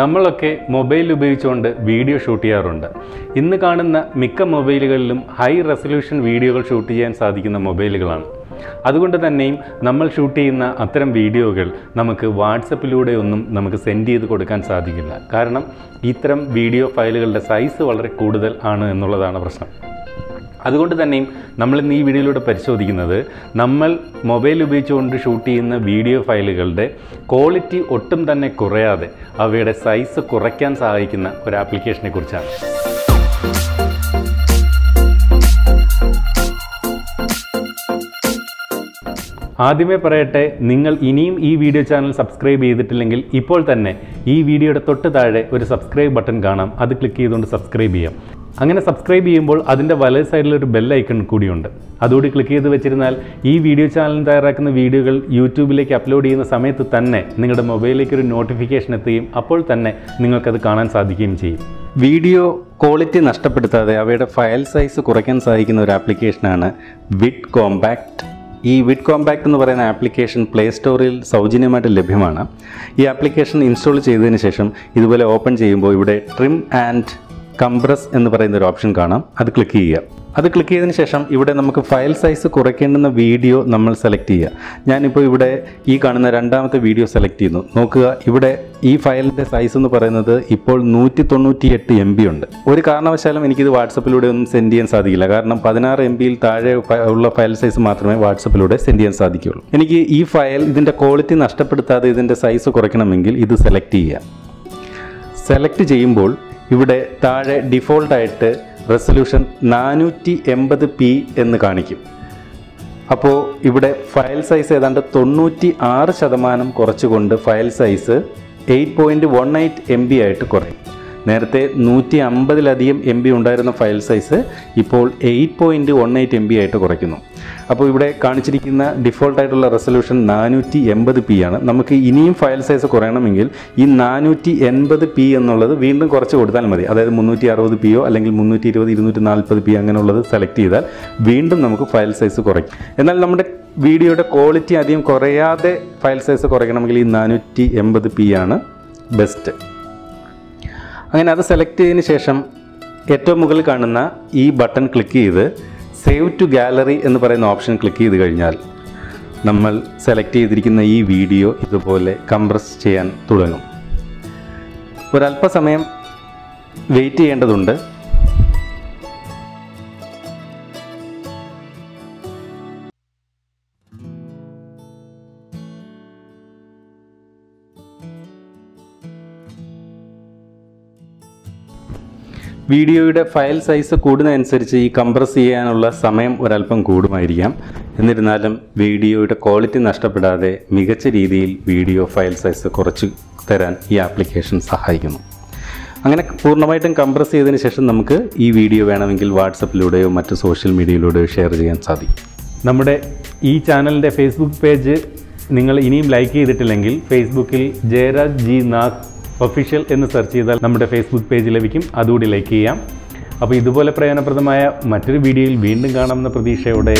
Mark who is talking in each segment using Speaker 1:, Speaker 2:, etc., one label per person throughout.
Speaker 1: നമ്മളൊക്കെ മൊബൈൽ ഉപയോഗിച്ചുകൊണ്ട് video shoot ചെയ്യാറുണ്ട്. ഇന്ന് കാണുന്ന മിക്ക മൊബൈലുകളിലും ഹൈ റെസൊല്യൂഷൻ വീഡിയോകൾ ഷൂട്ട് ചെയ്യാൻ സാധിക്കുന്ന മൊബൈലുകളാണ്. അതുകൊണ്ട് തന്നെയും നമ്മൾ ഷൂട്ട് ചെയ്യുന്ന അത്തരം വീഡിയോകൾ നമുക്ക് വാട്സപ്പിലൂടെ ഒന്നും നമുക്ക് സെൻഡ് ചെയ്ത് കൊടുക്കാൻ സാധിക്കില്ല. കാരണം ഇത്തരം വീഡിയോ ഫയലുകളുടെ സൈസ് വളരെ കൂടുതൽ ആണ് എന്നുള്ളതാണ് പ്രശ്നം. അതുകൊണ്ട് തന്നെയും നമ്മൾ ഇന്ന് ഈ വീഡിയോയിലൂടെ പരിശോധിക്കുന്നത് നമ്മൾ മൊബൈൽ ഉപയോഗിച്ചുകൊണ്ട് ഷൂട്ട് ചെയ്യുന്ന വീഡിയോ ഫയലുകളുടെ ക്വാളിറ്റി ഒട്ടും തന്നെ കുറയാതെ അവയുടെ സൈസ് കുറയ്ക്കാൻ സഹായിക്കുന്ന ഒരു ആപ്ലിക്കേഷനെ കുറിച്ചാണ്. ആദ്യമേ പറയട്ടെ നിങ്ങൾ ഇനിയും ഈ വീഡിയോ ചാനൽ സബ്സ്ക്രൈബ് ചെയ്തിട്ടില്ലെങ്കിൽ ഇപ്പോൾ തന്നെ ഈ വീഡിയോയുടെ തൊട്ട് താഴെ ഒരു സബ്സ്ക്രൈബ് ബട്ടൺ കാണാം. അത് ക്ലിക്ക് ചെയ്തുകൊണ്ട് സബ്സ്ക്രൈബ് ചെയ്യാം. അങ്ങനെ സബ്സ്ക്രൈബ് ചെയ്യുമ്പോൾ അതിന്റെ വലത് സൈഡിലൊരു ബെൽ ഐക്കൺ കൂടിയുണ്ട്. അതുകൂടി ക്ലിക്ക് ചെയ്ത് വെച്ചിരുന്നാൽ ഈ വീഡിയോ ചാനൽ തയ്യാറാക്കുന്ന വീഡിയോകൾ യൂട്യൂബിലേക്ക് അപ്ലോഡ് ചെയ്യുന്ന സമയത്ത് തന്നെ നിങ്ങളുടെ മൊബൈലിലേക്ക് ഒരു നോട്ടിഫിക്കേഷൻ എത്തുകയും അപ്പോൾ തന്നെ നിങ്ങൾക്കത് കാണാൻ സാധിക്കുകയും ചെയ്യും. വീഡിയോ ക്വാളിറ്റി നഷ്ടപ്പെടുത്താതെ അവയുടെ ഫയൽ സൈസ് കുറയ്ക്കാൻ സാധിക്കുന്ന ഒരു ആപ്ലിക്കേഷനാണ് വിഡ് കോമ്പാക്റ്റ് ഈ വിഡ് കോമ്പാക്റ്റ് എന്ന് പറയുന്ന ആപ്ലിക്കേഷൻ പ്ലേ സ്റ്റോറിൽ സൗജന്യമായിട്ട് ലഭ്യമാണ്. ഈ ആപ്ലിക്കേഷൻ ഇൻസ്റ്റാൾ ചെയ്തതിന് ശേഷം ഇതുപോലെ ഓപ്പൺ ചെയ്യുമ്പോൾ ഇവിടെ ട്രിം ആൻഡ് കംപ്രസ് എന്ന് പറയുന്ന ഒരു ഓപ്ഷൻ കാണാം. അത് ക്ലിക്ക് ചെയ്യുക. അത് ക്ലിക്ക് ചെയ്തതിന് ശേഷം ഇവിടെ നമുക്ക് ഫയൽ സൈസ് കുറയ്ക്കേണ്ടുന്ന വീഡിയോ നമ്മൾ സെലക്ട് ചെയ്യുക. ഞാനിപ്പോൾ ഇവിടെ ഈ കാണുന്ന രണ്ടാമത്തെ വീഡിയോ സെലക്ട് ചെയ്യുന്നു. നോക്കുക ഇവിടെ ഈ ഫയലിന്റെ സൈസ് എന്ന് പറയുന്നത് ഇപ്പോൾ നൂറ്റി തൊണ്ണൂറ്റി എട്ട് എം ബി ഉണ്ട്. ഒരു കാരണവശാലും എനിക്കിത് വാട്സപ്പിലൂടെ ഒന്നും സെൻഡ് ചെയ്യാൻ സാധിക്കില്ല. കാരണം പതിനാറ് എം ബിയിൽ താഴെ ഉള്ള ഫയൽ സൈസ് മാത്രമേ വാട്സപ്പിലൂടെ സെൻഡ് ചെയ്യാൻ സാധിക്കുകയുള്ളൂ എനിക്ക് ഈ ഫയൽ ഇതിന്റെ ക്വാളിറ്റി നഷ്ടപ്പെടുത്താതെ ഇതിന്റെ സൈസ് കുറയ്ക്കണമെങ്കിൽ ഇത് സെലക്ട് ചെയ്യുക. സെലക്ട് ചെയ്യുമ്പോൾ ഇവിടെ താഴെ ഡിഫോൾട്ടായിട്ട് റെസൊല്യൂഷൻ നാനൂറ്റി എൺപത് പി എന്ന് കാണിക്കും. അപ്പോൾ ഇവിടെ ഫയൽ സൈസ് ഏതാണ്ട് തൊണ്ണൂറ്റി ആറ് ശതമാനം കുറച്ചുകൊണ്ട് file size eight point one eight M B ആയിട്ട് കുറയും. നേരത്തെ നൂറ്റി അമ്പതിലധികം എം ബി ഉണ്ടായിരുന്ന ഫയൽ സൈസ് ഇപ്പോൾ eight point one eight M B ആയിട്ട് കുറയ്ക്കുന്നു. അപ്പോൾ ഇവിടെ കാണിച്ചിരിക്കുന്ന ഡിഫോൾട്ടായിട്ടുള്ള റെസൊല്യൂഷൻ നാനൂറ്റി എൺപത് പി ആണ്. നമുക്ക് ഇനിയും ഫയൽ സൈസ് കുറയണമെങ്കിൽ ഈ നാനൂറ്റി എൺപത് പി എന്നുള്ളത് വീണ്ടും കുറച്ച് കൊടുത്താൽ മതി. അതായത് മുന്നൂറ്റി അറുപത് പിയോ അല്ലെങ്കിൽ മുന്നൂറ്റി ഇരുപത് ഇരുന്നൂറ്റി നാൽപ്പത് പി അങ്ങനെയുള്ളത് സെലക്ട് ചെയ്താൽ വീണ്ടും നമുക്ക് ഫയൽ സൈസ് കുറയ്ക്കും. എന്നാൽ നമ്മുടെ വീഡിയോയുടെ ക്വാളിറ്റി അധികം കുറയാതെ ഫയൽ സൈസ് കുറയ്ക്കണമെങ്കിൽ ഈ നാനൂറ്റി എൺപത് പി ആണ് ബെസ്റ്റ് അങ്ങനെ അത് സെലക്ട് ചെയ്തതിന് ശേഷം ഏറ്റവും മുകളിൽ കാണുന്ന ഈ ബട്ടൺ ക്ലിക്ക് ചെയ്ത് സേവ് ടു ഗാലറി എന്ന് പറയുന്ന ഓപ്ഷൻ ക്ലിക്ക് ചെയ്ത് കഴിഞ്ഞാൽ നമ്മൾ സെലക്ട് ചെയ്തിരിക്കുന്ന ഈ വീഡിയോ ഇതുപോലെ കംപ്രസ് ചെയ്യാൻ തുടങ്ങും. ഒരല്പസമയം വെയിറ്റ് ചെയ്യേണ്ടതുണ്ട്. വീഡിയോയുടെ ഫയൽ സൈസ് കൂടുന്നതനുസരിച്ച് ഈ കംപ്രസ് ചെയ്യാനുള്ള സമയം ഒരല്പം കൂടുമായിരിക്കാം. എന്നിരുന്നാലും വീഡിയോയുടെ ക്വാളിറ്റി നഷ്ടപ്പെടാതെ മികച്ച രീതിയിൽ വീഡിയോ ഫയൽ സൈസ് കുറച്ച് തരാൻ ഈ ആപ്ലിക്കേഷൻ സഹായിക്കുന്നു. അങ്ങനെ പൂർണമായിട്ടും കംപ്രസ് ചെയ്തതിന് ശേഷം നമുക്ക് ഈ വീഡിയോ വേണമെങ്കിൽ വാട്സപ്പിലൂടെയോ മറ്റ് സോഷ്യൽ മീഡിയയിലൂടെയോ ഷെയർ ചെയ്യാൻ സാധിക്കും. നമ്മുടെ ഈ ചാനലിന്റെ ഫേസ്ബുക്ക് പേജ് നിങ്ങൾ ഇനിയും ലൈക്ക് ചെയ്തിട്ടില്ലെങ്കിൽ ഫേസ്ബുക്കിൽ ജയരാജ് ജി നാഗ് ഒഫീഷ്യൽ എന്ന് സെർച്ച് ചെയ്താൽ നമ്മുടെ ഫേസ്ബുക്ക് പേജ് ലഭിക്കും. അതുകൂടി ലൈക്ക് ചെയ്യാം. അപ്പോൾ ഇതുപോലെ പ്രയോജനപ്രദമായ മറ്റൊരു വീഡിയോയിൽ വീണ്ടും കാണാമെന്ന പ്രതീക്ഷയോടെ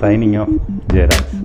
Speaker 1: സൈനിങ് ഓഫ് ജയരാജ്